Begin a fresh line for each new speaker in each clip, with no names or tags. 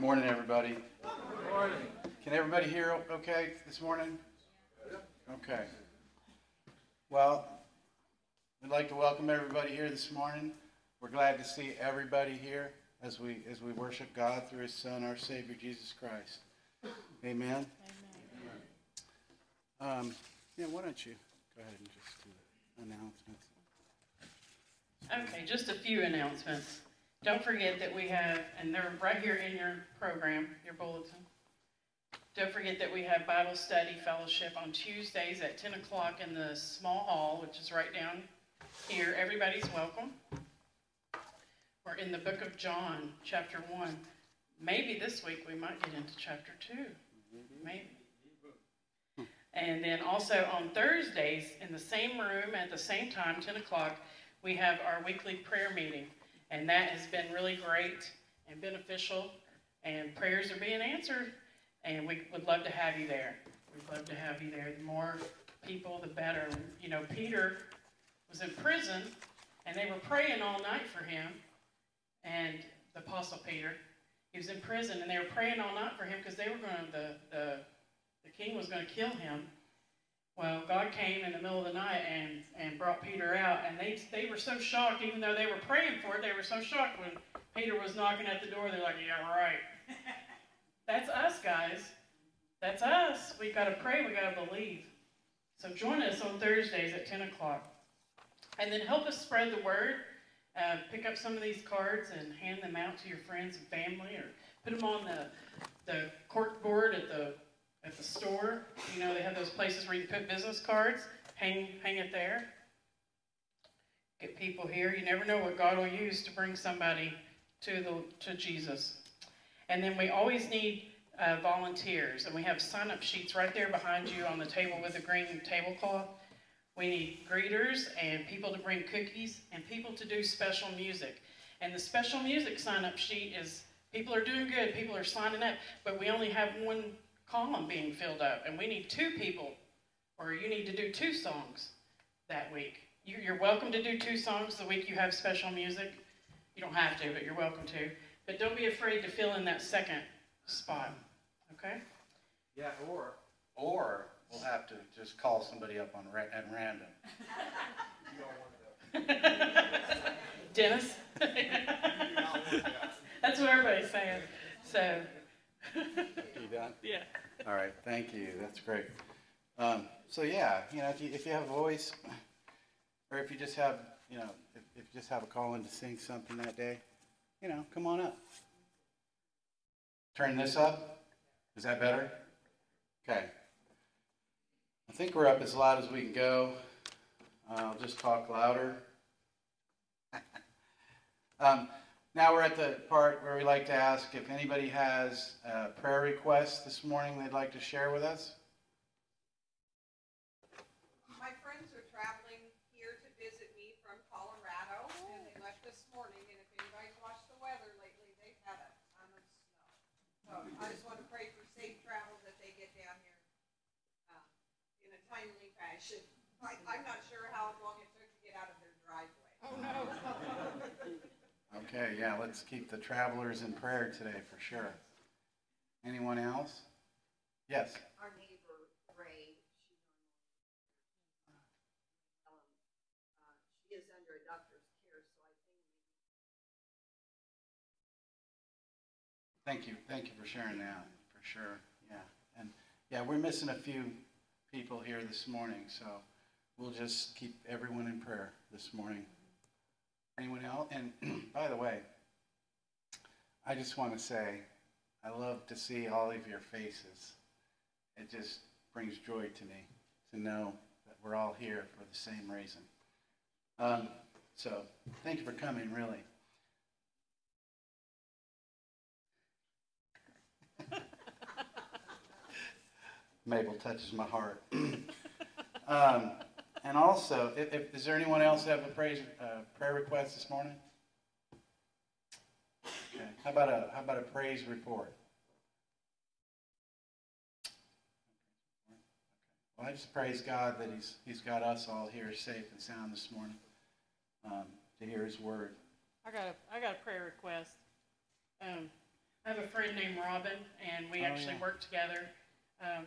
Morning, everybody. Morning. Can everybody hear okay this morning? Okay. Well, we'd like to welcome everybody here this morning. We're glad to see everybody here as we, as we worship God through His Son, our Savior, Jesus Christ. Amen. Um, yeah, why don't you go ahead and just do the announcements.
Okay, just a few announcements. Don't forget that we have, and they're right here in your program, your bulletin. Don't forget that we have Bible study fellowship on Tuesdays at ten o'clock in the small hall, which is right down here. Everybody's welcome. We're in the book of John, chapter one. Maybe this week we might get into chapter two. Maybe. And then also on Thursdays, in the same room at the same time, ten o'clock, we have our weekly prayer meeting. And that has been really great and beneficial, and prayers are being answered, and we would love to have you there. We'd love to have you there. The more people, the better. You know, Peter was in prison, and they were praying all night for him, and the Apostle Peter, he was in prison, and they were praying all night for him because they were going to, the, the, the king was going to kill him. Well, God came in the middle of the night and, and brought Peter out, and they, they were so shocked, even though they were praying for it, they were so shocked when Peter was knocking at the door. They're like, yeah, right. That's us, guys. That's us. We've got to pray, we've got to believe. So join us on Thursdays at 10 o'clock. And then help us spread the word. Uh, pick up some of these cards and hand them out to your friends and family, or put them on the, the cork board at the at the store. You know, they have those places where you put business cards. Hang, hang it there. Get people here. You never know what God will use to bring somebody to the to Jesus. And then we always need uh, volunteers, and we have sign-up sheets right there behind you on the table with the green tablecloth. We need greeters and people to bring cookies and people to do special music. And the special music sign-up sheet is people are doing good, people are signing up, but we only have one column being filled up, and we need two people, or you need to do two songs that week. You, you're welcome to do two songs the week you have special music. You don't have to, but you're welcome to. But don't be afraid to fill in that second spot, okay?
Yeah, or, or we'll have to just call somebody up on ra- at random.
Dennis? That's what everybody's saying. So,
You done?
yeah.
All right, thank you. That's great. Um, so yeah, you know, if you, if you have a voice, or if you just have, you know, if, if you just have a call in to sing something that day, you know, come on up. Turn this up. Is that better? Okay. I think we're up as loud as we can go. Uh, I'll just talk louder. um, now we're at the part where we like to ask if anybody has a prayer request this morning they'd like to share with us.
My friends are traveling here to visit me from Colorado, and they left this morning, and if anybody's watched the weather lately, they've had a ton of snow. So I just want to pray for safe travels that they get down here, um, in a timely fashion. I, I'm not sure how long it took to get out of their driveway.
Oh, no.
Okay, yeah, let's keep the travelers in prayer today for sure. Anyone else? Yes.
Our neighbor, Ray, she um, uh, she is under a doctor's care, so I think
Thank you. Thank you for sharing that for sure. Yeah. And yeah, we're missing a few people here this morning, so we'll just keep everyone in prayer this morning. Anyone else? And by the way, I just want to say I love to see all of your faces. It just brings joy to me to know that we're all here for the same reason. Um, so thank you for coming, really. Mabel touches my heart. um, and also, if, if, is there anyone else have a praise, uh, prayer request this morning? Okay. How about a how about a praise report? Well, I just praise God that He's He's got us all here safe and sound this morning um, to hear His word.
I got a, I got a prayer request. Um, I have a friend named Robin, and we
Oh,
actually
yeah.
worked together um,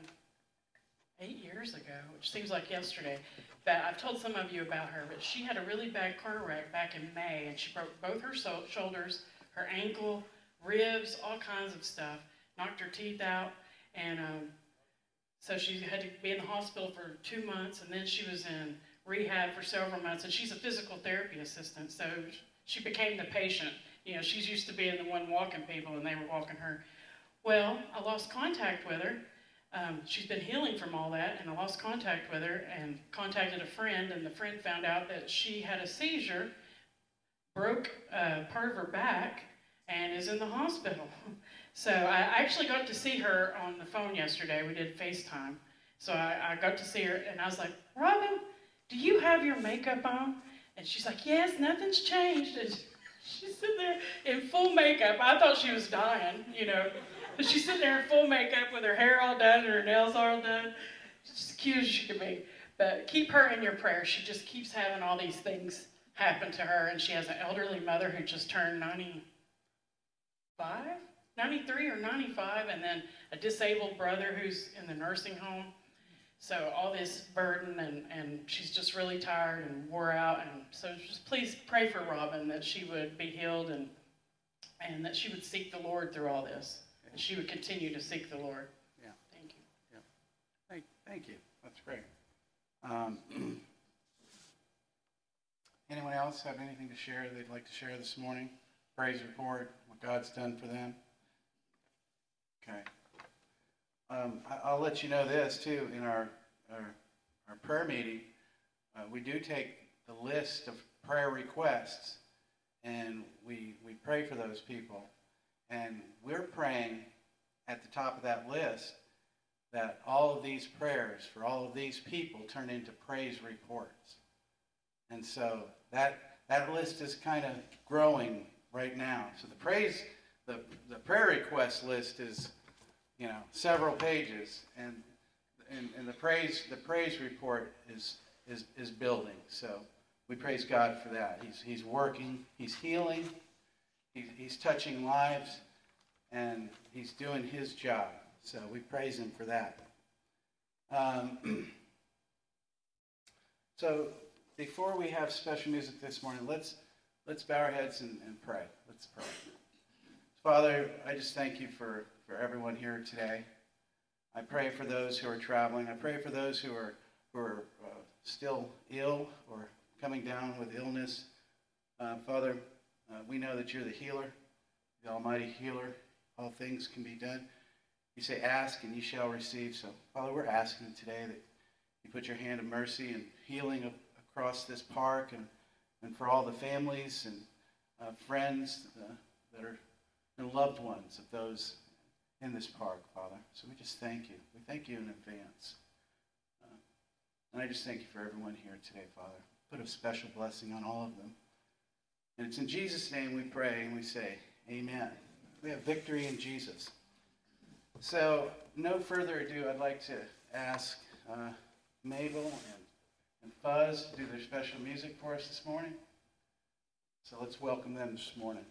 eight years ago, which seems like yesterday. But I've told some of you about her, but she had a really bad car wreck back in May, and she broke both her so- shoulders, her ankle, ribs, all kinds of stuff, knocked her teeth out, and um, so she had to be in the hospital for two months, and then she was in rehab for several months. And she's a physical therapy assistant, so she became the patient. You know, she's used to being the one walking people, and they were walking her. Well, I lost contact with her. Um, she's been healing from all that, and I lost contact with her and contacted a friend, and the friend found out that she had a seizure, broke uh, part of her back, and is in the hospital. So I actually got to see her on the phone yesterday. We did FaceTime. So I, I got to see her, and I was like, Robin, do you have your makeup on? And she's like, Yes, nothing's changed. And she's sitting there in full makeup. I thought she was dying, you know. But she's sitting there in full makeup with her hair all done and her nails all done. Just as cute as she can be. But keep her in your prayers. She just keeps having all these things happen to her, and she has an elderly mother who just turned 95, 93 or 95, and then a disabled brother who's in the nursing home. So all this burden, and, and she's just really tired and wore out. And so just please pray for Robin that she would be healed and, and that she would seek the Lord through all this. And she would continue to seek the Lord.
Yeah.
Thank you. Yeah.
Thank, thank you. That's great. Um, anyone else have anything to share they'd like to share this morning? Praise report, what God's done for them? Okay. Um, I, I'll let you know this too, in our, our, our prayer meeting, uh, we do take the list of prayer requests and we, we pray for those people. And we're praying at the top of that list that all of these prayers for all of these people turn into praise reports. And so that, that list is kind of growing right now. So the praise, the, the prayer request list is, you know, several pages, and, and, and the praise, the praise report is, is, is building. So we praise God for that. He's, he's working, he's healing, he's, he's touching lives, and he's doing his job. So we praise him for that. Um, so before we have special music this morning, let's let's bow our heads and, and pray. Let's pray. Father, I just thank you for, for everyone here today. I pray for those who are traveling. I pray for those who are who are uh, still ill or coming down with illness. Uh, Father, uh, we know that you're the healer, the Almighty Healer. All things can be done. You say, ask and you shall receive. So, Father, we're asking today that you put your hand of mercy and healing of, across this park and, and for all the families and uh, friends uh, that are and loved ones of those in this park, Father. So we just thank you. We thank you in advance. Uh, and I just thank you for everyone here today, Father. Put a special blessing on all of them. And it's in Jesus' name we pray and we say, Amen. We have victory in Jesus. So, no further ado, I'd like to ask uh, Mabel and, and Fuzz to do their special music for us this morning. So let's welcome them this morning.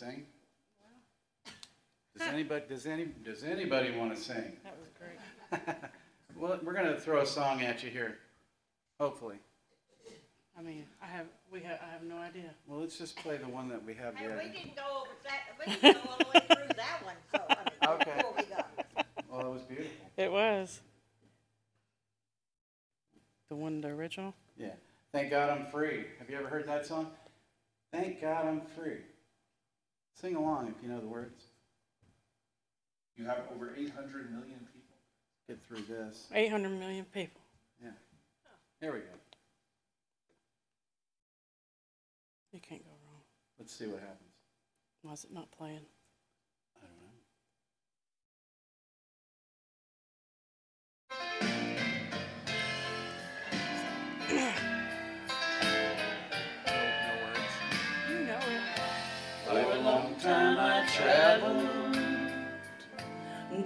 Sing? Does anybody, does any, does anybody want to sing?
That was great.
Well, we're gonna throw a song at you here, hopefully.
I mean, I have, we have, I have no idea.
Well, let's just play the one that we have
Hey,
there.
we didn't go over that, we didn't go all the way through that one, so, I mean,
Okay.
before we got.
Well, it was beautiful.
It was. The one, the original?
Yeah. Thank God I'm free. Have you ever heard that song? Thank God I'm free. Sing along if you know the words.
You have over 800 million people.
Get through this.
Eight hundred million people. Yeah.
Here we go.
You can't go wrong.
Let's see what happens.
Why is it not playing?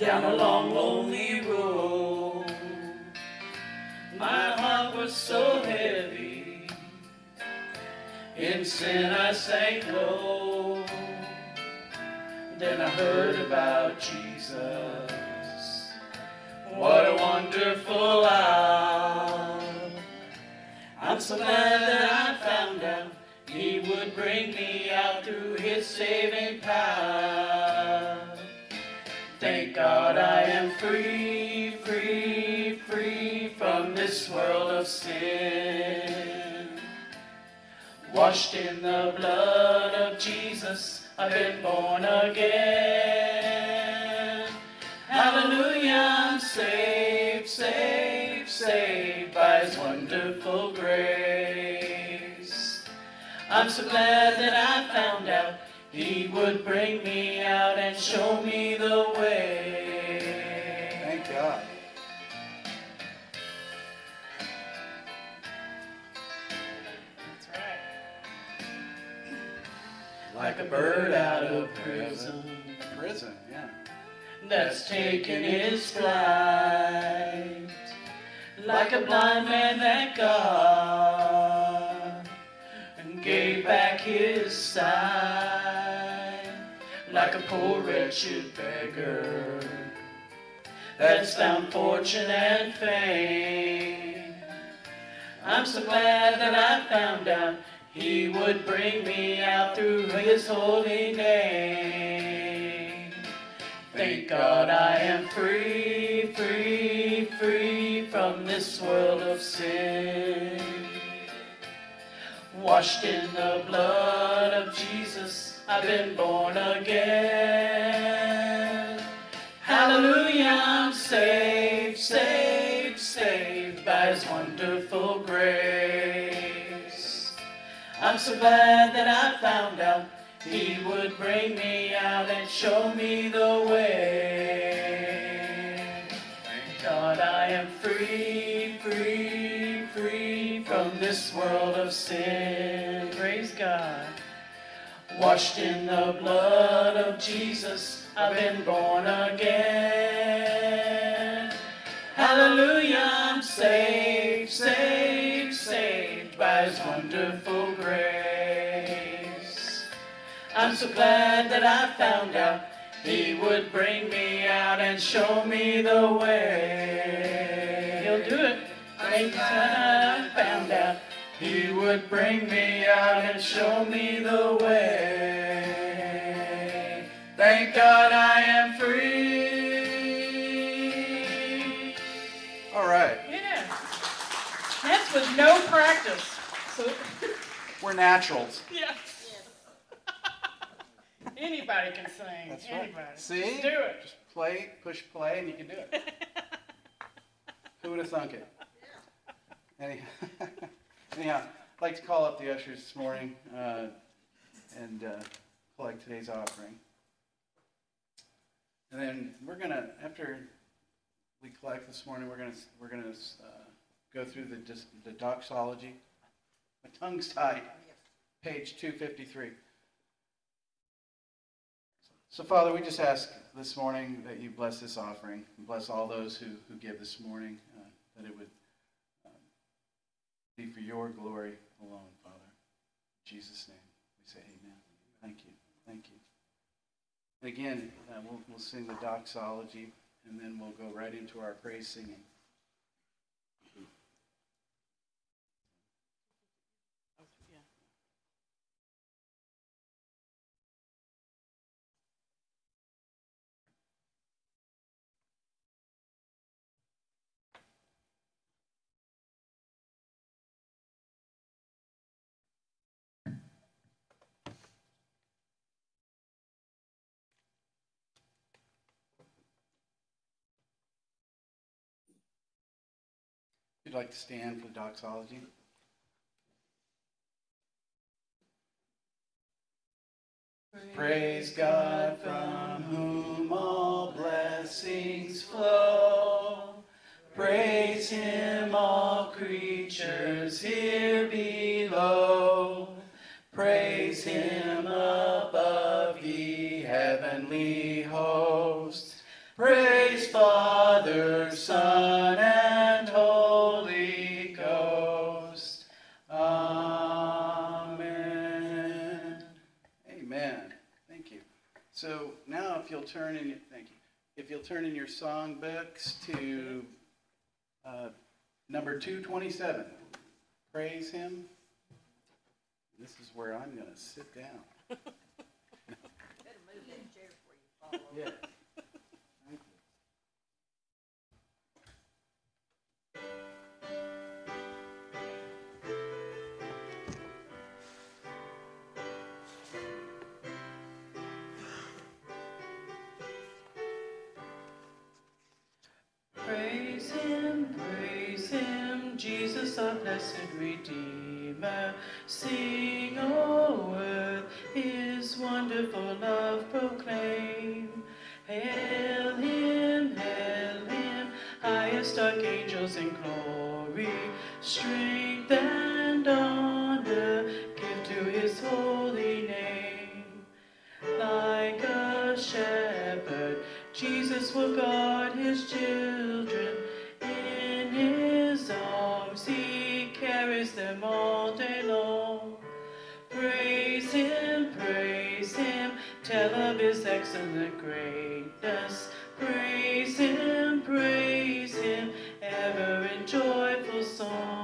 Down a long, lonely road. My heart was so heavy, in sin I sank low. Then I heard about Jesus. What a wonderful hour. I'm so glad that I found out He would bring me out through His saving power. God I am free, free, free from this world of sin. Washed in the blood of Jesus, I've been born again. Hallelujah, I'm saved, saved, saved by His wonderful grace. I'm so glad that I found out He would bring me out and show me the way.
God.
That's right.
Like
a bird out of prison.
Prison, yeah.
that's taken his flight. Like a blind man that God and gave back his sight. Like a poor wretched beggar that's found fortune and fame. I'm so glad that I found out he would bring me out through his holy name. Thank God I am free, free, free from this world of sin. Washed in the blood of Jesus, I've been born again. Hallelujah, I'm saved, saved, saved by His wonderful grace. I'm so glad that I found out He would bring me out and show me the way. Thank God I am free, free, free from this world of sin. Praise God. Washed in the blood of Jesus, I've been born again. Hallelujah, I'm saved, saved, saved by His wonderful grace. I'm so glad that I found out He would bring me out and show me the way. He'll do it. Thank glad I found out He would bring me out and show me the way. Thank God I am free.
All right.
Yeah. That's with no practice. So,
We're naturals.
yeah. Anybody can sing.
That's right.
Anybody.
See?
Just do it.
Just play, push play, and you can do it. Who would have thunk it? Anyhow, anyhow, I'd like to call up the ushers this morning uh, and uh, collect today's offering. And then we're gonna, after we collect this morning, we're gonna we're gonna uh, go through the the doxology. My tongue's tied. Page two fifty three. So, Father, we just ask this morning that you bless this offering, and bless all those who, who give this morning, uh, that it would um, be for your glory alone, Father. In Jesus' name, we say amen. Thank you. Thank you. Again, uh, we'll, we'll sing the doxology, and then we'll go right into our praise singing. You'd like to stand for the doxology. Praise God from whom all blessings flow. Praise Him, all creatures here below. Praise Him above ye heavenly hosts. Praise turn in, thank you. If you'll turn in your song books to uh, number 227. Praise him. This is where I'm going to sit down.
Better
blessed Redeemer. Sing, O earth, his wonderful love proclaim. Hail him, hail him, highest archangels in glory. Strength and honor give to his holy name. Like a shepherd, Jesus will guard his children. Of his excellent greatness. Praise him, praise him, ever in joyful song.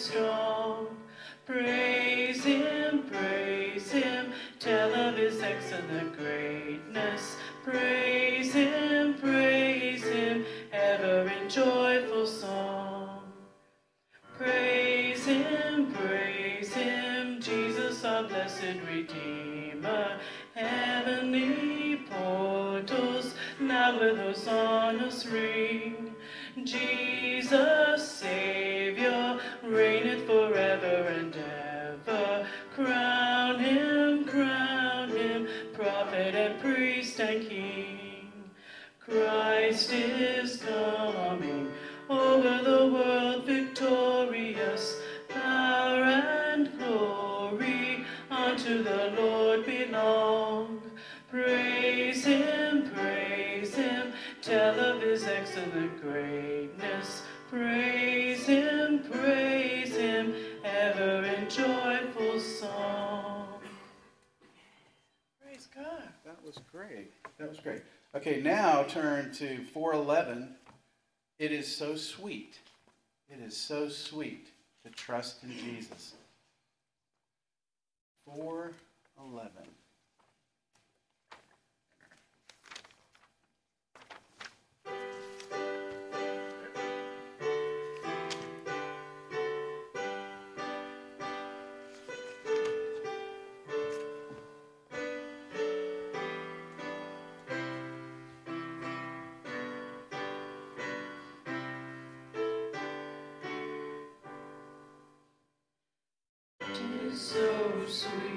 Strong. Praise him, praise him, tell of his excellent greatness. Praise him, praise him, ever in joyful song. Praise him, praise him, Jesus our blessed Redeemer. Heavenly portals now with those hosannas ring. Jesus, Savior, and king. Christ is coming over the world victorious. Power and glory unto the Lord belong. Praise him, praise him, tell of his excellent greatness. Praise him, praise him, ever in joyful song.
That was great. That was great. Okay, now turn to 411. It is so sweet. It is so sweet to trust in Jesus. 411.
So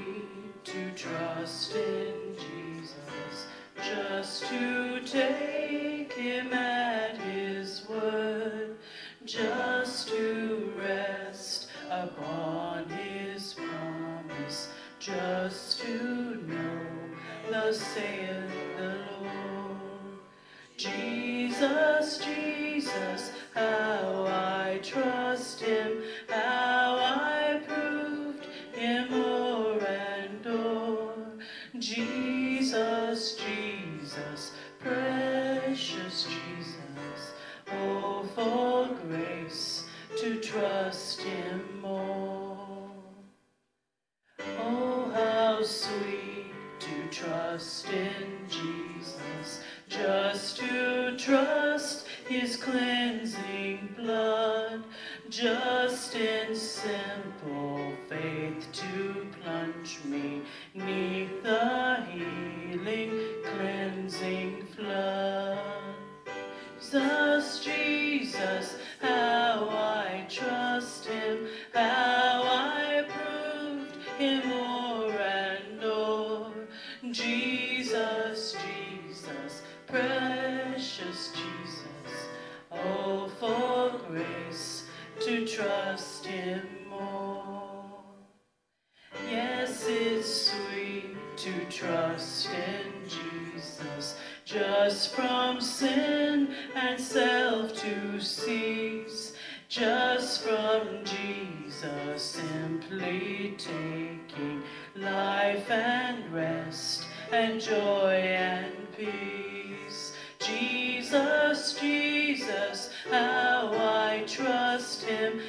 taking life and rest and joy and peace. Jesus, Jesus, how I trust him,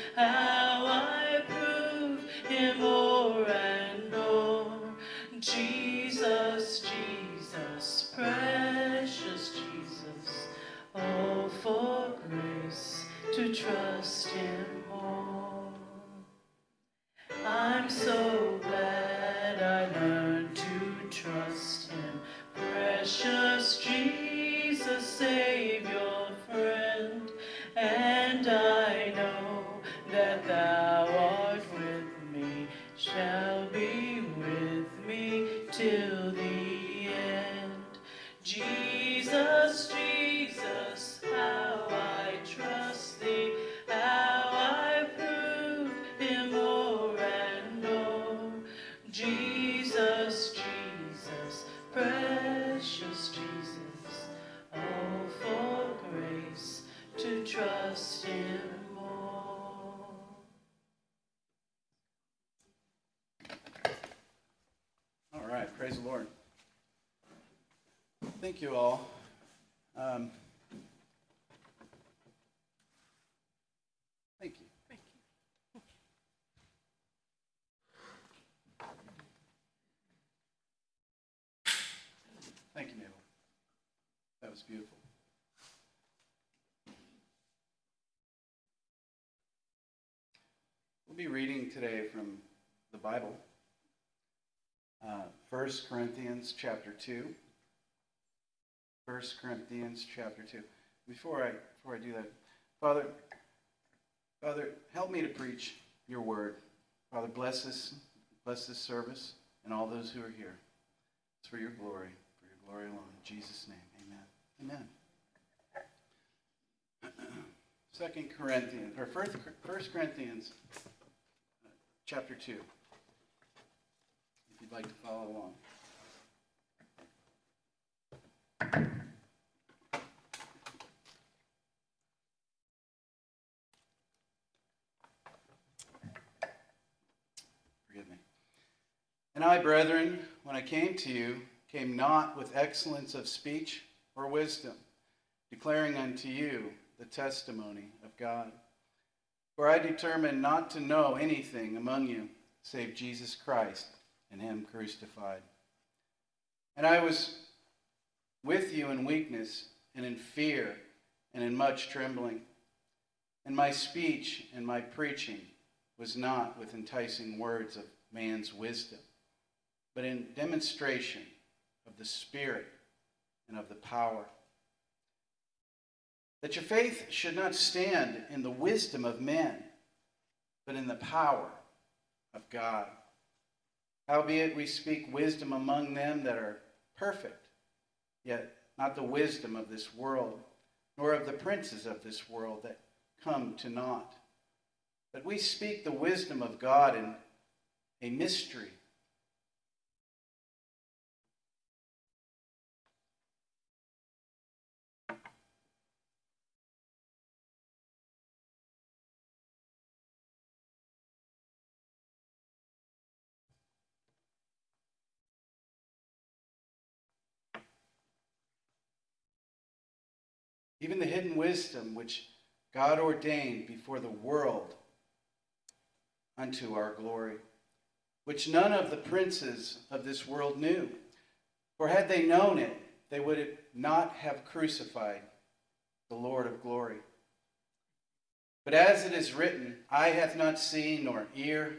be
reading today from the Bible. Uh, 1 Corinthians chapter 2. 1 Corinthians chapter 2. Before I, before I do that, Father, Father, help me to preach your word. Father, bless this, bless this service and all those who are here. It's for your glory, for your glory alone. In Jesus' name, amen. Amen. Second Corinthians, or First First Corinthians chapter 2 if you'd like to follow along. Forgive me. And I, brethren, when I came to you, came not with excellence of speech or wisdom, declaring unto you the testimony of God. For I determined not to know anything among you save Jesus Christ and him crucified. And I was with you in weakness and in fear and in much trembling. And my speech and my preaching was not with enticing words of man's wisdom, but in demonstration of the Spirit and of the power. That your faith should not stand in the wisdom of men, but in the power of God. Howbeit we speak wisdom among them that are perfect, yet not the wisdom of this world, nor of the princes of this world that come to naught. But we speak the wisdom of God in a mystery. Even the hidden wisdom which God ordained before the world unto our glory, which none of the princes of this world knew. For had they known it, they would not have crucified the Lord of glory. But as it is written, eye hath not seen, nor ear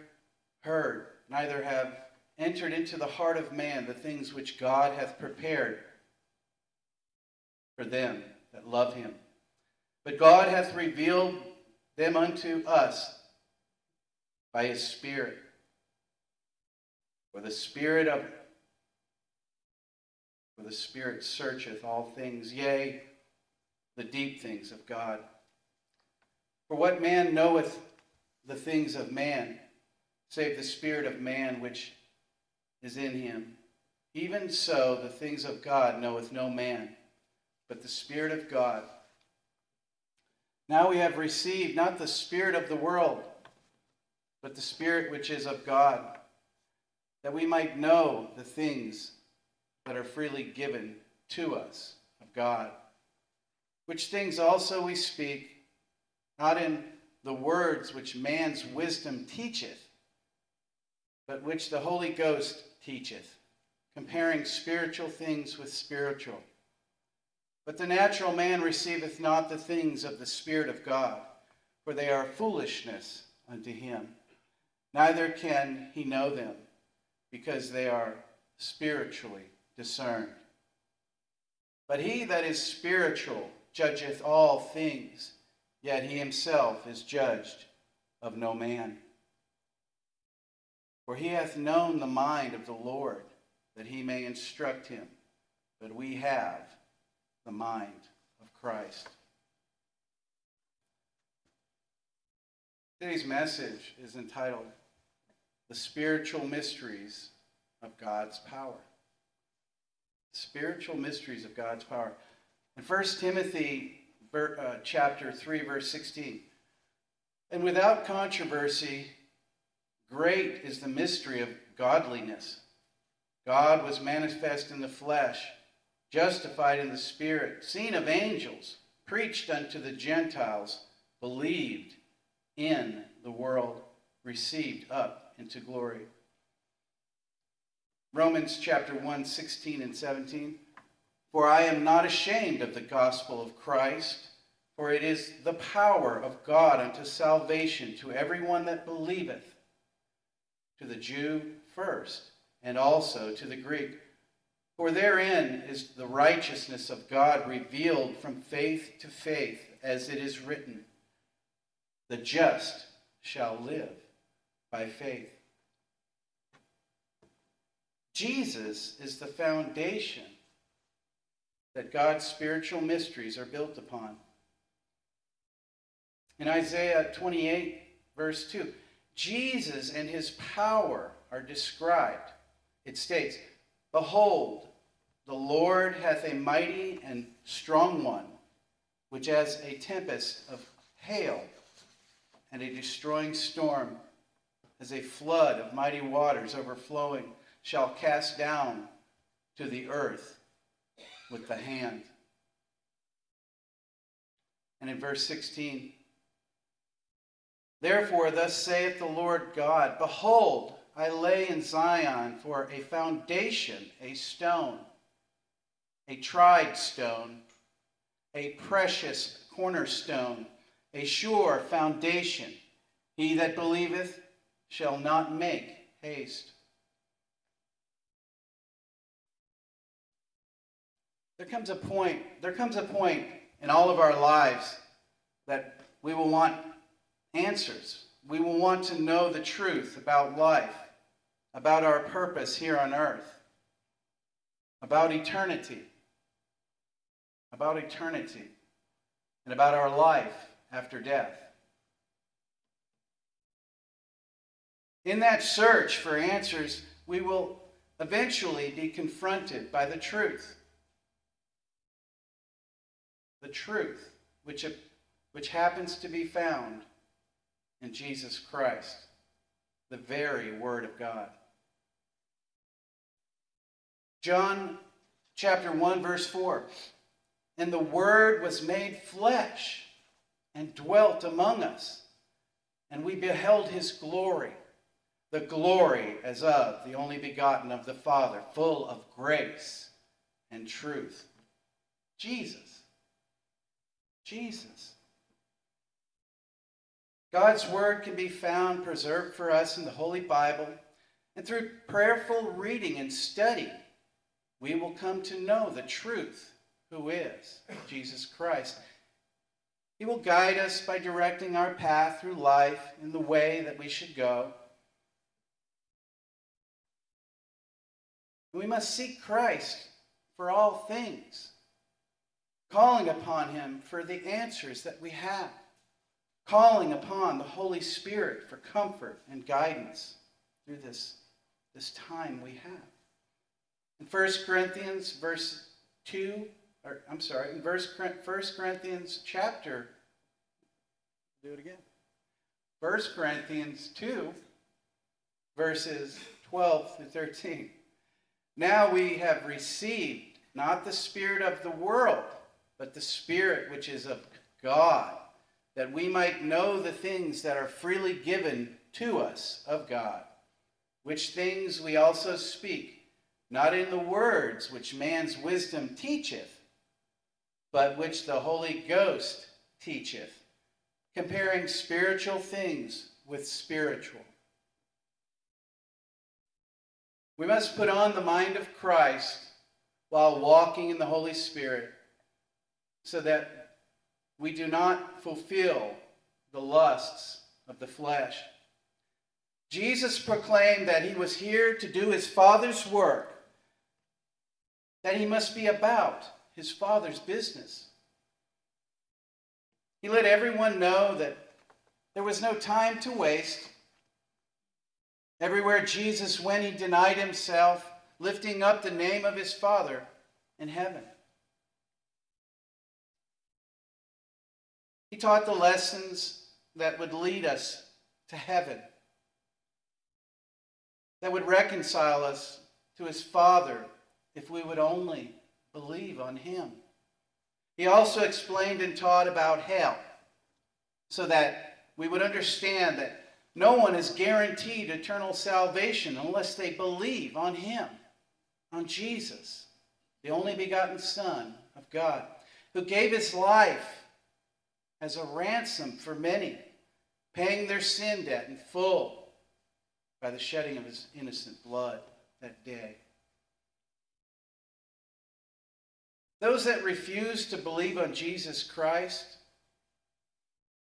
heard, neither have entered into the heart of man the things which God hath prepared for them that love him. But God hath revealed them unto us by his Spirit. For the Spirit of for the Spirit searcheth all things, yea, the deep things of God. For what man knoweth the things of man, save the Spirit of man which is in him? Even so, the things of God knoweth no man, but the Spirit of God. Now we have received not the Spirit of the world, but the Spirit which is of God, that we might know the things that are freely given to us of God. Which things also we speak, not in the words which man's wisdom teacheth, but which the Holy Ghost teacheth, comparing spiritual things with spiritual. But the natural man receiveth not the things of the Spirit of God, for they are foolishness unto him. Neither can he know them, because they are spiritually discerned. But he that is spiritual judgeth all things, yet he himself is judged of no man. For he hath known the mind of the Lord, that he may instruct him. But we have the mind of Christ. Today's message is entitled The Spiritual Mysteries of God's Power. Spiritual Mysteries of God's Power. In 1 Timothy uh, chapter 3, verse 16, and without controversy, great is the mystery of godliness. God was manifest in the flesh justified in the Spirit, seen of angels, preached unto the Gentiles, believed in the world, received up into glory. Romans chapter 1, 16 and 17. For I am not ashamed of the gospel of Christ, for it is the power of God unto salvation to everyone that believeth, to the Jew first, and also to the Greek. For therein is the righteousness of God revealed from faith to faith, as it is written, The just shall live by faith. Jesus is the foundation that God's spiritual mysteries are built upon. In Isaiah 28, verse 2, Jesus and his power are described. It states, Behold, the Lord hath a mighty and strong one, which as a tempest of hail and a destroying storm, as a flood of mighty waters overflowing, shall cast down to the earth with the hand. And in verse 16, Therefore, thus saith the Lord God Behold, I lay in Zion for a foundation, a stone, a tried stone, a precious cornerstone, a sure foundation. He that believeth shall not make haste. There comes a point, there comes a point in all of our lives that we will want answers. We will want to know the truth about life about our purpose here on earth, about eternity, about eternity, and about our life after death. In that search for answers, we will eventually be confronted by the truth. The truth, which, which happens to be found in Jesus Christ, the very Word of God. John chapter 1, verse 4. And the Word was made flesh and dwelt among us, and we beheld his glory, the glory as of the only begotten of the Father, full of grace and truth. Jesus. Jesus. God's Word can be found preserved for us in the Holy Bible, and through prayerful reading and study, we will come to know the truth, who is Jesus Christ. He will guide us by directing our path through life in the way that we should go. We must seek Christ for all things, calling upon Him for the answers that we have, calling upon the Holy Spirit for comfort and guidance through this, this time we have. In 1 Corinthians verse 2, or I'm sorry, in verse 1 Corinthians chapter, do it again. 1 Corinthians 2, verses 12 through 13. Now we have received not the spirit of the world, but the spirit which is of God, that we might know the things that are freely given to us of God, which things we also speak not in the words which man's wisdom teacheth, but which the Holy Ghost teacheth, comparing spiritual things with spiritual. We must put on the mind of Christ while walking in the Holy Spirit so that we do not fulfill the lusts of the flesh. Jesus proclaimed that he was here to do his Father's work that he must be about his father's business. He let everyone know that there was no time to waste. Everywhere Jesus went, he denied himself, lifting up the name of his Father in heaven. He taught the lessons that would lead us to heaven, that would reconcile us to his Father if we would only believe on him. He also explained and taught about hell so that we would understand that no one is guaranteed eternal salvation unless they believe on him, on Jesus, the only begotten Son of God, who gave his life as a ransom for many, paying their sin debt in full by the shedding of his innocent blood that day. Those that refuse to believe on Jesus Christ,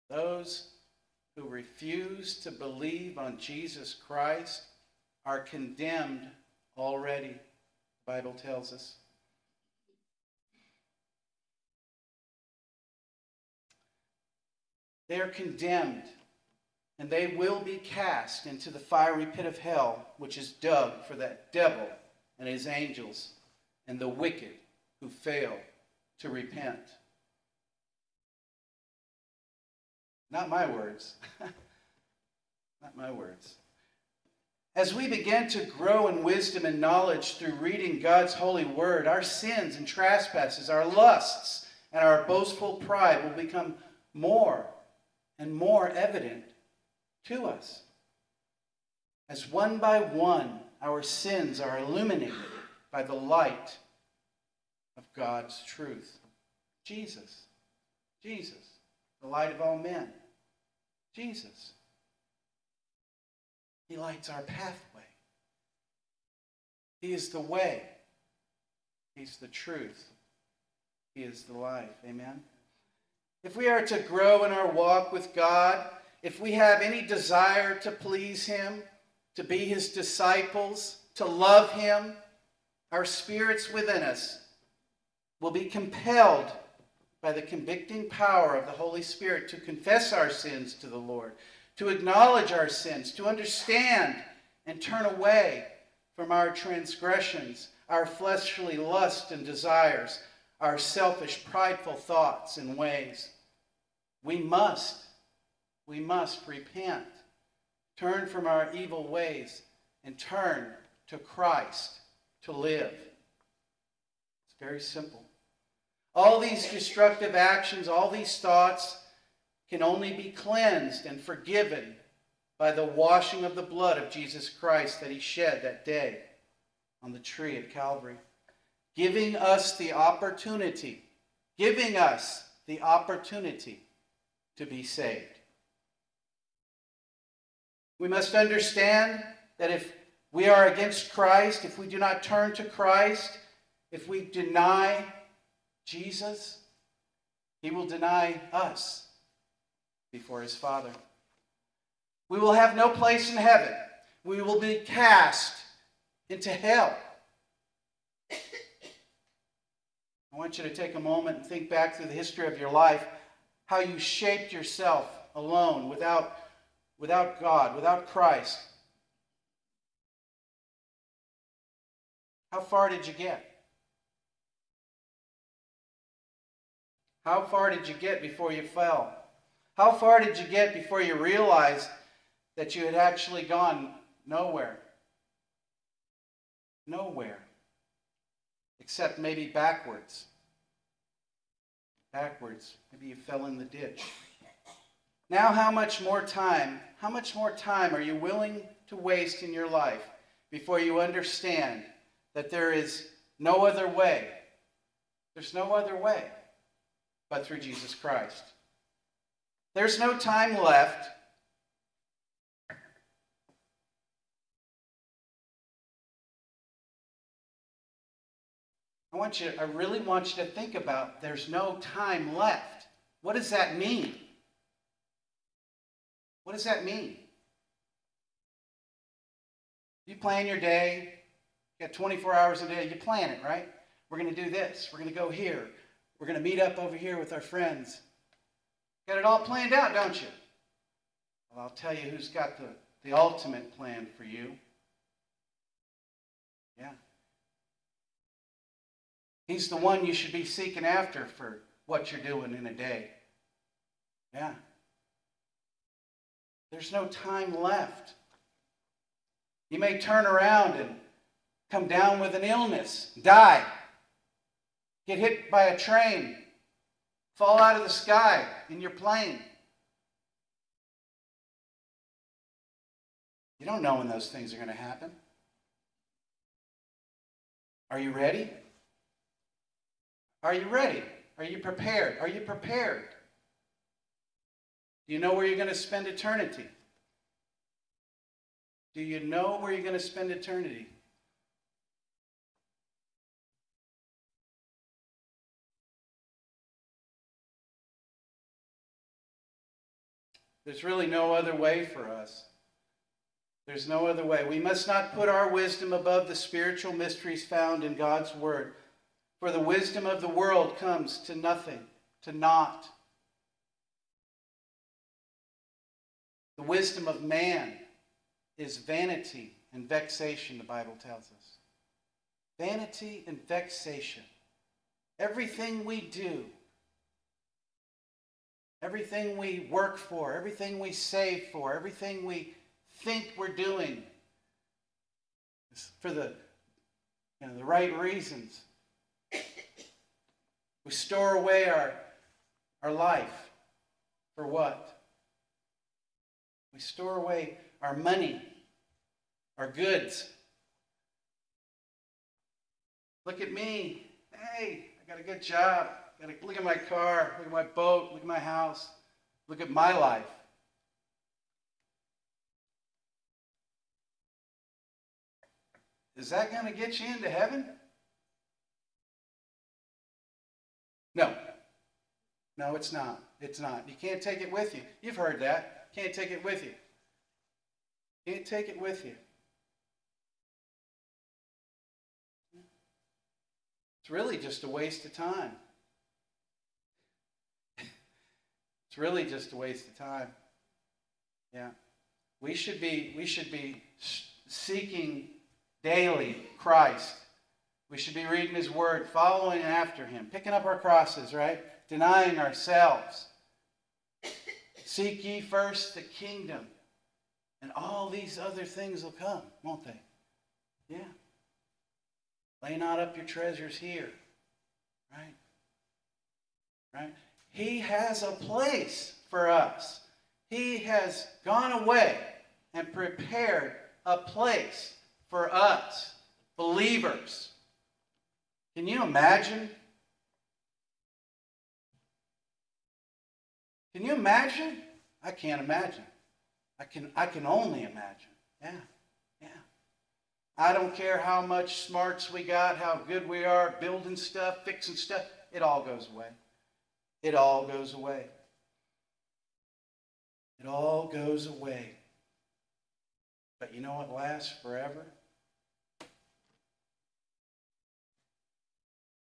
those who refuse to believe on Jesus Christ are condemned already, the Bible tells us. They are condemned, and they will be cast into the fiery pit of hell, which is dug for that devil and his angels and the wicked who fail to repent. Not my words. Not my words. As we begin to grow in wisdom and knowledge through reading God's holy word, our sins and trespasses, our lusts, and our boastful pride will become more and more evident to us. As one by one our sins are illuminated by the light God's truth. Jesus. Jesus. The light of all men. Jesus. He lights our pathway. He is the way. He's the truth. He is the life. Amen. If we are to grow in our walk with God, if we have any desire to please Him, to be his disciples, to love him, our spirits within us will be compelled by the convicting power of the Holy Spirit to confess our sins to the Lord, to acknowledge our sins, to understand and turn away from our transgressions, our fleshly lust and desires, our selfish, prideful thoughts and ways. We must, we must repent, turn from our evil ways, and turn to Christ to live. It's very simple. All these destructive actions, all these thoughts can only be cleansed and forgiven by the washing of the blood of Jesus Christ that he shed that day on the tree at Calvary, giving us the opportunity, giving us the opportunity to be saved. We must understand that if we are against Christ, if we do not turn to Christ, if we deny Jesus, he will deny us before his Father. We will have no place in heaven. We will be cast into hell. I want you to take a moment and think back through the history of your life, how you shaped yourself alone, without, without God, without Christ. How far did you get? How far did you get before you fell? How far did you get before you realized that you had actually gone nowhere? Nowhere. Except maybe backwards. Backwards. Maybe you fell in the ditch. Now, how much more time, how much more time are you willing to waste in your life before you understand that there is no other way? There's no other way but through Jesus Christ. There's no time left. I want you I really want you to think about there's no time left. What does that mean? What does that mean? You plan your day, you got 24 hours a day, you plan it, right? We're going to do this. We're going to go here. We're going to meet up over here with our friends. Got it all planned out, don't you? Well, I'll tell you who's got the, the ultimate plan for you. Yeah. He's the one you should be seeking after for what you're doing in a day. Yeah. There's no time left. You may turn around and come down with an illness, die, get hit by a train, fall out of the sky in your plane. You don't know when those things are going to happen. Are you ready? Are you ready? Are you prepared? Are you prepared? Do you know where you're going to spend eternity? Do you know where you're going to spend eternity? There's really no other way for us. There's no other way. We must not put our wisdom above the spiritual mysteries found in God's Word. For the wisdom of the world comes to nothing, to naught. The wisdom of man is vanity and vexation, the Bible tells us. Vanity and vexation. Everything we do, everything we work for, everything we save for, everything we think we're doing for the, you know, the right reasons. We store away our, our life for what? We store away our money, our goods. Look at me. Hey, I got a good job. Got a, look at my car. Look at my boat. Look at my house. Look at my life. Is that going to get you into heaven? No. No, it's not. It's not. You can't take it with you. You've heard that. Can't take it with you. Can't take it with you. It's really just a waste of time. It's really just a waste of time. Yeah. We should be we should be seeking daily Christ. We should be reading his word, following after him, picking up our crosses, right? Denying ourselves. Seek ye first the kingdom, and all these other things will come, won't they? Yeah. Lay not up your treasures here. Right? Right? He has a place for us. He has gone away and prepared a place for us, believers. Can you imagine? Can you imagine? I can't imagine. I can, I can only imagine. Yeah, yeah. I don't care how much smarts we got, how good we are building stuff, fixing stuff, it all goes away. It all goes away. It all goes away. But you know what lasts forever?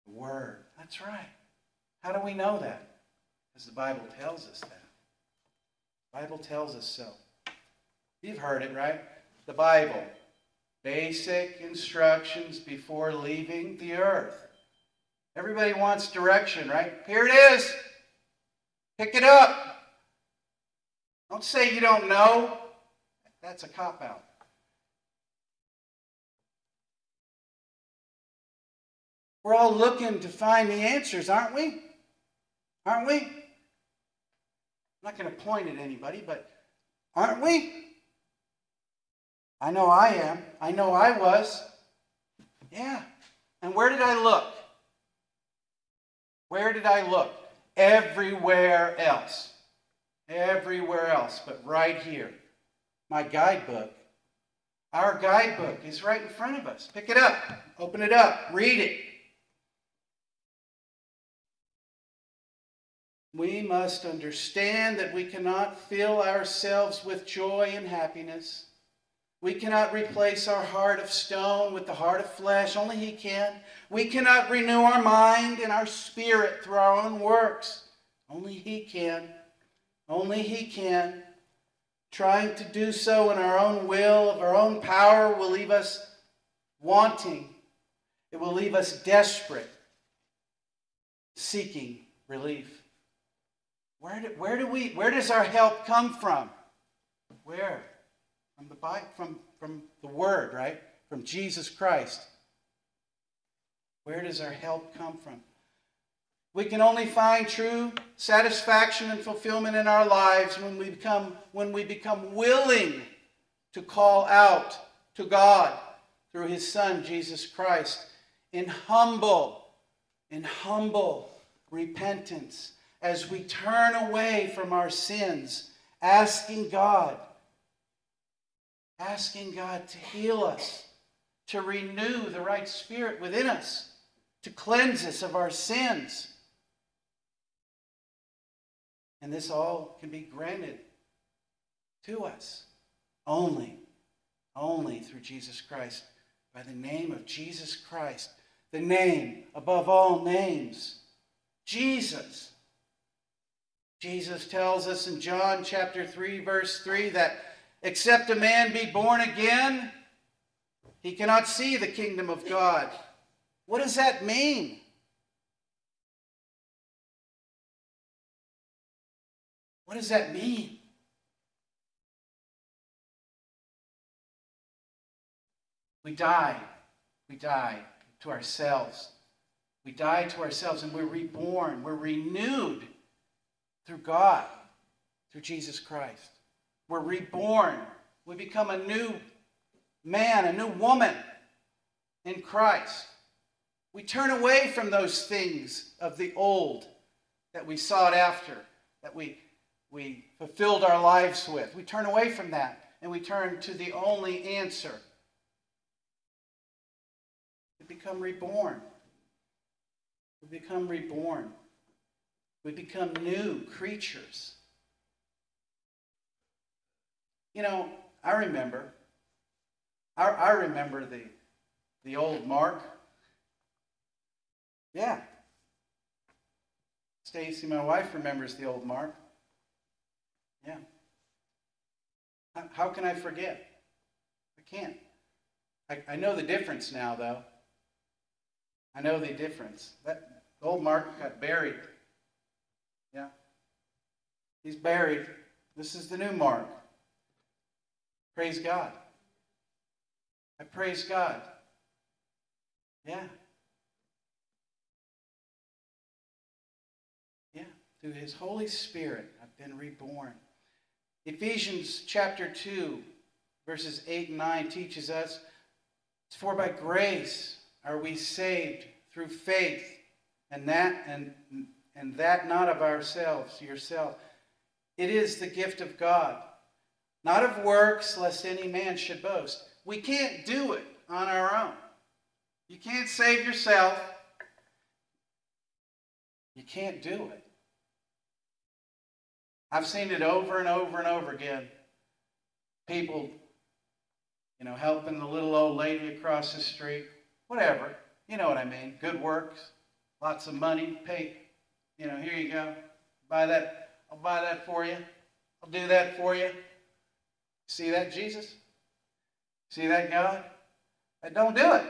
The Word. That's right. How do we know that? Because the Bible tells us that. The Bible tells us so. You've heard it, right? The Bible. Basic instructions before leaving the earth. Everybody wants direction, right? Here it is. Pick it up. Don't say you don't know. That's a cop out. We're all looking to find the answers, aren't we? Aren't we? I'm not going to point at anybody, but aren't we? I know I am. I know I was. Yeah. And where did I look? Where did I look? Everywhere else. Everywhere else, but right here. My guidebook. Our guidebook is right in front of us. Pick it up. Open it up. Read it. We must understand that we cannot fill ourselves with joy and happiness. We cannot replace our heart of stone with the heart of flesh. Only He can. We cannot renew our mind and our spirit through our own works. Only He can. Only He can. Trying to do so in our own will, of our own power, will leave us wanting. It will leave us desperate, seeking relief. Where do, where do we, where does our help come from? Where? From the Bible, from, from the Word, right? From Jesus Christ. Where does our help come from? We can only find true satisfaction and fulfillment in our lives when we become, when we become willing to call out to God through His Son, Jesus Christ, in humble, in humble repentance as we turn away from our sins, asking God, asking God to heal us, to renew the right spirit within us, to cleanse us of our sins. And this all can be granted to us only, only through Jesus Christ, by the name of Jesus Christ, the name above all names, Jesus. Jesus tells us in John chapter 3, verse 3, that except a man be born again, he cannot see the kingdom of God. What does that mean? What does that mean? We die. We die to ourselves. We die to ourselves and we're reborn. We're renewed through God, through Jesus Christ. We're reborn. We become a new man, a new woman in Christ. We turn away from those things of the old that we sought after, that we, we fulfilled our lives with. We turn away from that and we turn to the only answer. We become reborn. We become reborn. We become new creatures. You know, I remember. I, I remember the, the old Mark. Yeah. Stacy, my wife, remembers the old Mark. Yeah. How, can I forget? I can't. I, I know the difference now, though. I know the difference. That old Mark got buried. Yeah. He's buried. This is the new Mark. Praise God. I praise God. Yeah. Yeah. Through His Holy Spirit, I've been reborn. Ephesians chapter 2, verses 8 and 9 teaches us for by grace are we saved through faith, and that and and that not of ourselves, yourself. It is the gift of God, not of works, lest any man should boast. We can't do it on our own. You can't save yourself. You can't do it. I've seen it over and over and over again. People, you know, helping the little old lady across the street, whatever. You know what I mean. Good works, lots of money, pay. You know, here you go. Buy that. I'll buy that for you. I'll do that for you. See that, Jesus? See that, God? But don't do it.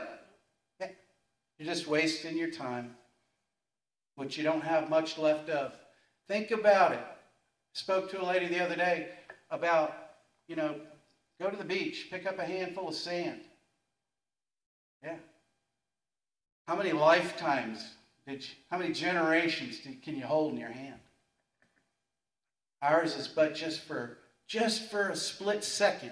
You're just wasting your time, which you don't have much left of. Think about it. Spoke to a lady the other day about, you know, go to the beach, pick up a handful of sand. Yeah. How many lifetimes did you, how many generations did, can you hold in your hand? Ours is but just for just for a split second.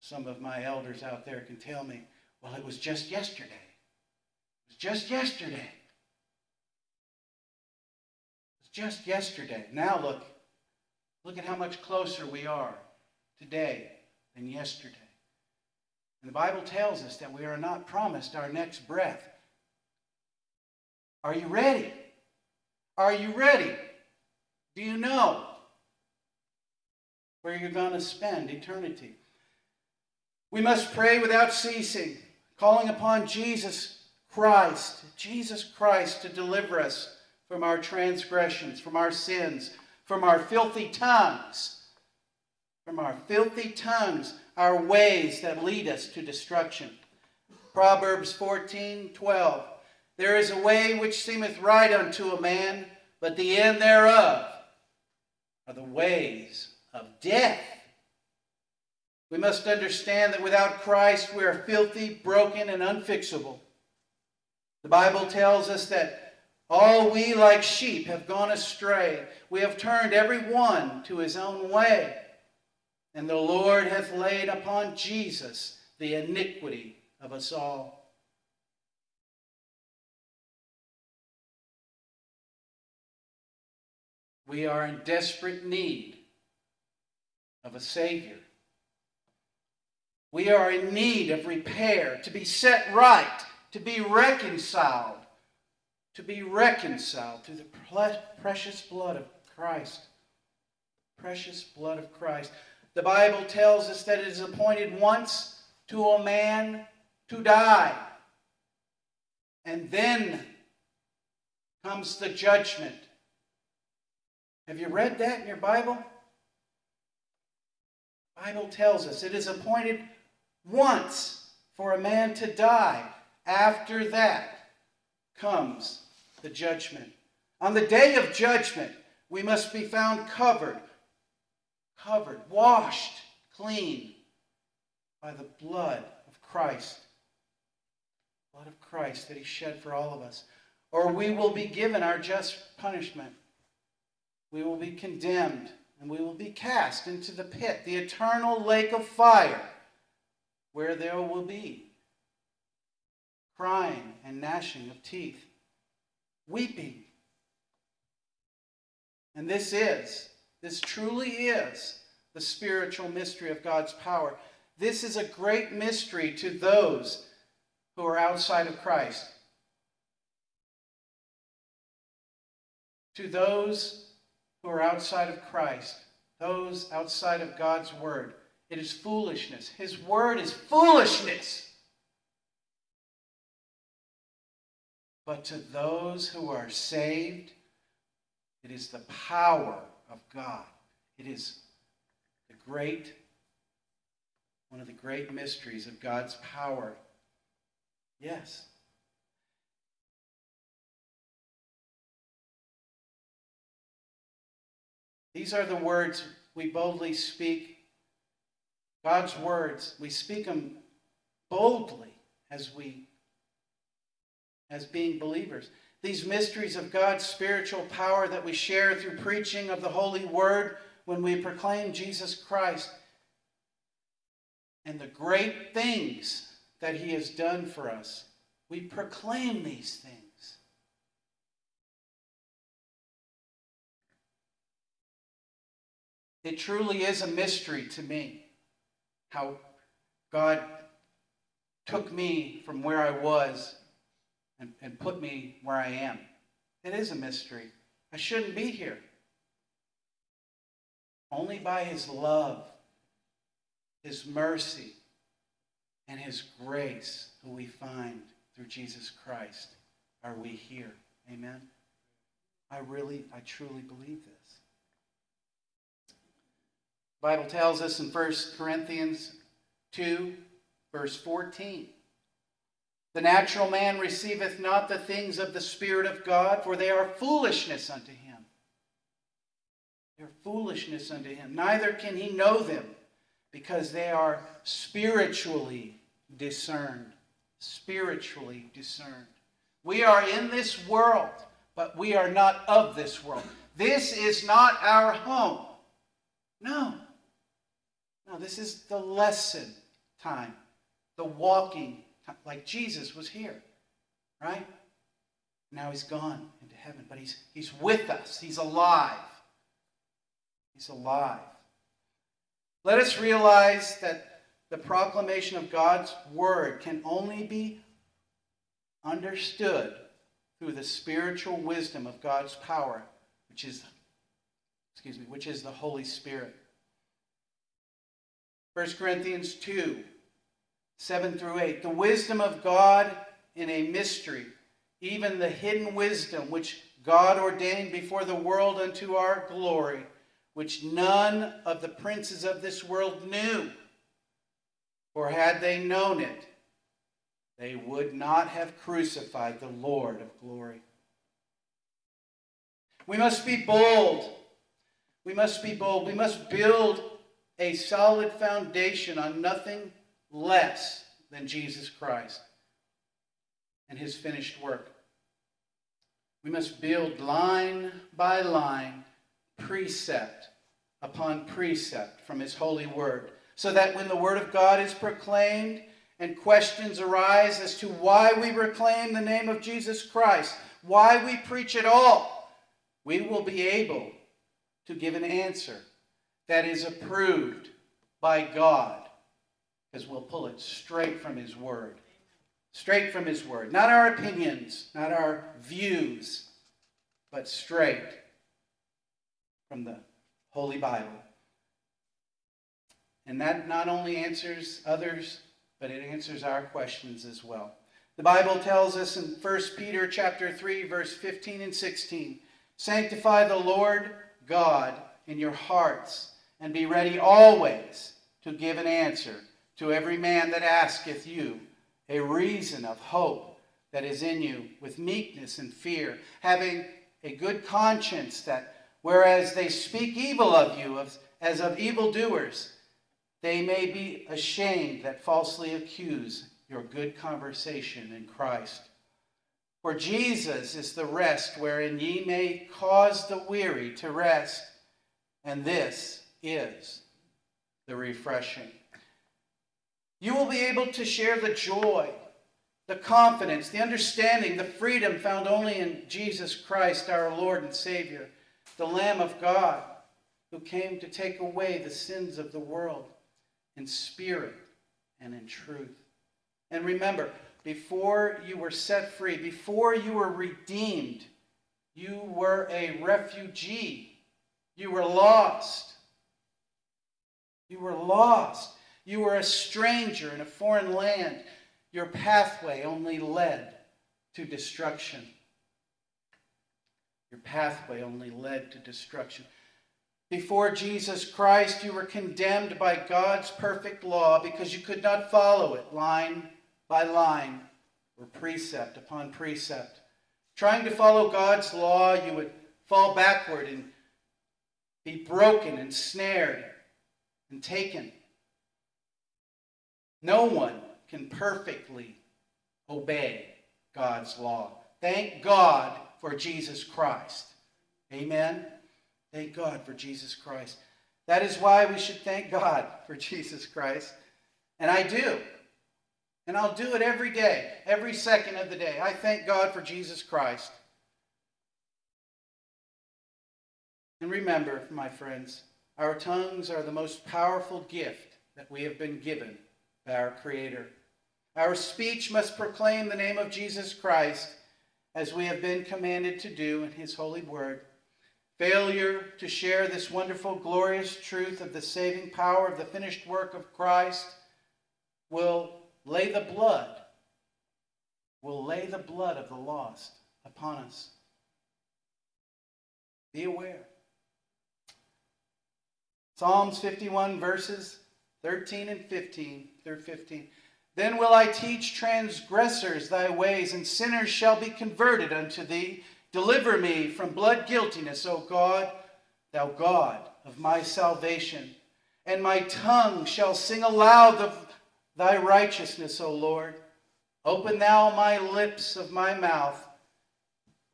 Some of my elders out there can tell me, well, it was just yesterday. It was just yesterday. It was just yesterday. Now look, look at how much closer we are today than yesterday. And the Bible tells us that we are not promised our next breath. Are you ready? Are you ready? Do you know where you're going to spend eternity? We must pray without ceasing, calling upon Jesus Christ, Jesus Christ to deliver us from our transgressions, from our sins, from our filthy tongues, from our filthy tongues, our ways that lead us to destruction. Proverbs 14, 12. There is a way which seemeth right unto a man, but the end thereof are the ways of death. We must understand that without Christ we are filthy, broken, and unfixable. The Bible tells us that all we like sheep have gone astray. We have turned every one to his own way. And the Lord hath laid upon Jesus the iniquity of us all. We are in desperate need of a Savior. We are in need of repair, to be set right, to be reconciled, to be reconciled through the precious blood of Christ. Precious blood of Christ. The Bible tells us that it is appointed once to a man to die. And then comes the judgment. Have you read that in your Bible? The Bible tells us it is appointed once for a man to die. After that comes the judgment. On the day of judgment, we must be found covered covered, washed clean by the blood of Christ. Blood of Christ that he shed for all of us. Or we will be given our just punishment. We will be condemned and we will be cast into the pit, the eternal lake of fire, where there will be crying and gnashing of teeth, weeping. And this is this truly is the spiritual mystery of God's power. This is a great mystery to those who are outside of Christ. To those who are outside of Christ, those outside of God's word, it is foolishness. His word is foolishness. But to those who are saved, it is the power of God. It is the great, one of the great mysteries of God's power. Yes. These are the words we boldly speak. God's words, we speak them boldly as we as being believers. These mysteries of God's spiritual power that we share through preaching of the holy word when we proclaim Jesus Christ and the great things that he has done for us. We proclaim these things. It truly is a mystery to me how God took me from where I was and, and put me where I am. It is a mystery. I shouldn't be here. Only by His love, His mercy, and His grace who we find through Jesus Christ are we here. Amen? I really, I truly believe this. Bible tells us in 1 Corinthians 2, verse 14. The natural man receiveth not the things of the Spirit of God, for they are foolishness unto him. They are foolishness unto him. Neither can he know them, because they are spiritually discerned. Spiritually discerned. We are in this world, but we are not of this world. This is not our home. No. This is the lesson time, the walking like Jesus was here, right? Now he's gone into heaven, but he's, he's with us. He's alive. He's alive. Let us realize that the proclamation of God's word can only be understood through the spiritual wisdom of God's power, which is, excuse me, which is the Holy Spirit. 1 Corinthians 2 7 through 8. The wisdom of God in a mystery, even the hidden wisdom which God ordained before the world unto our glory, which none of the princes of this world knew. For had they known it, they would not have crucified the Lord of glory. We must be bold. We must be bold. We must build a solid foundation on nothing less than Jesus Christ and his finished work. We must build line by line, precept upon precept from his holy word, so that when the word of God is proclaimed and questions arise as to why we proclaim the name of Jesus Christ, why we preach at all, we will be able to give an answer that is approved by God because we'll pull it straight from His Word. Straight from His Word. Not our opinions, not our views, but straight from the Holy Bible. And that not only answers others, but it answers our questions as well. The Bible tells us in 1 Peter chapter 3 verse 15 and 16, sanctify the Lord God in your hearts and be ready always to give an answer to every man that asketh you a reason of hope that is in you with meekness and fear, having a good conscience that whereas they speak evil of you as of evildoers, they may be ashamed that falsely accuse your good conversation in Christ. For Jesus is the rest wherein ye may cause the weary to rest, and this is the refreshing. You will be able to share the joy, the confidence, the understanding, the freedom found only in Jesus Christ, our Lord and Savior, the Lamb of God, who came to take away the sins of the world in spirit and in truth. And remember, before you were set free, before you were redeemed, you were a refugee. You were lost. You were lost. You were a stranger in a foreign land. Your pathway only led to destruction. Your pathway only led to destruction. Before Jesus Christ, you were condemned by God's perfect law because you could not follow it line by line or precept upon precept. Trying to follow God's law, you would fall backward and be broken and snared and taken. No one can perfectly obey God's law. Thank God for Jesus Christ. Amen. Thank God for Jesus Christ. That is why we should thank God for Jesus Christ. And I do. And I'll do it every day, every second of the day. I thank God for Jesus Christ. And remember, my friends, our tongues are the most powerful gift that we have been given by our Creator. Our speech must proclaim the name of Jesus Christ as we have been commanded to do in His holy word. Failure to share this wonderful, glorious truth of the saving power of the finished work of Christ will lay the blood, will lay the blood of the lost upon us. Be aware. Psalms 51, verses 13 and 15 through 15. Then will I teach transgressors thy ways, and sinners shall be converted unto thee. Deliver me from blood guiltiness, O God, thou God of my salvation. And my tongue shall sing aloud of thy righteousness, O Lord. Open thou my lips of my mouth,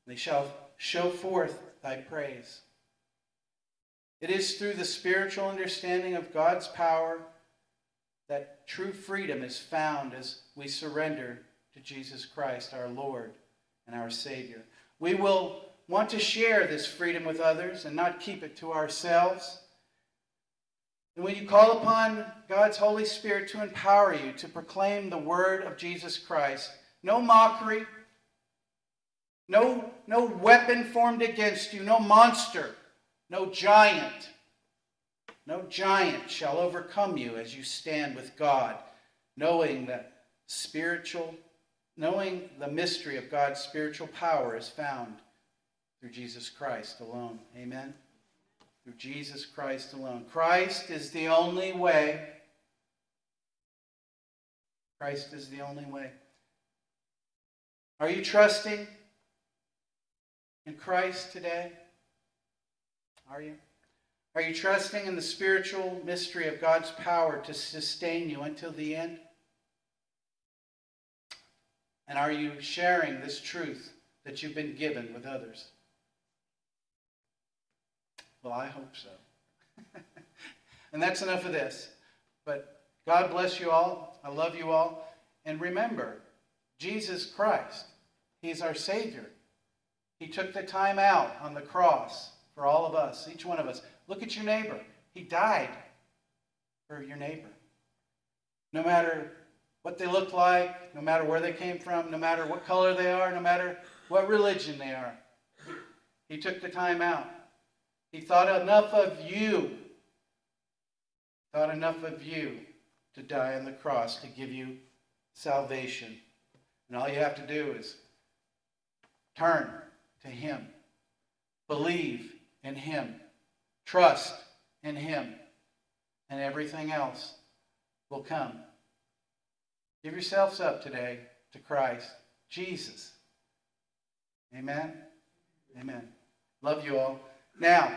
they shall show forth thy praise. It is through the spiritual understanding of God's power that true freedom is found as we surrender to Jesus Christ, our Lord and our Savior. We will want to share this freedom with others and not keep it to ourselves. And when you call upon God's Holy Spirit to empower you to proclaim the word of Jesus Christ, no mockery, no, no weapon formed against you, no monster, no giant, no giant shall overcome you as you stand with God, knowing that spiritual knowing the mystery of God's spiritual power is found through Jesus Christ alone. Amen? Through Jesus Christ alone. Christ is the only way. Christ is the only way. Are you trusting in Christ today? Are you? Are you trusting in the spiritual mystery of God's power to sustain you until the end? And are you sharing this truth that you've been given with others? Well, I hope so. and that's enough of this. But God bless you all. I love you all. And remember, Jesus Christ, He's our Savior. He took the time out on the cross for all of us, each one of us. Look at your neighbor. He died for your neighbor. No matter what they look like, no matter where they came from, no matter what color they are, no matter what religion they are. He took the time out. He thought enough of you, thought enough of you to die on the cross to give you salvation. And all you have to do is turn to Him, believe in Him, trust in Him, and everything else will come. Give yourselves up today to Christ, Jesus. Amen? Amen. Love you all. Now,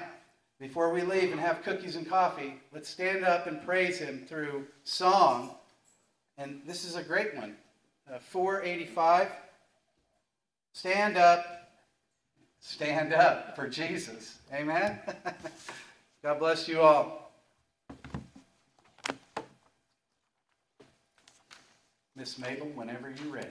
before we leave and have cookies and coffee, let's stand up and praise Him through song. And this is a great one. Uh, 485. Stand up. Stand up for Jesus. Amen? God bless you all. Miss Mabel, whenever you're ready.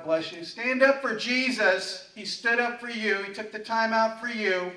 God bless you. Stand up for Jesus. He stood up for you. He took the time out for you.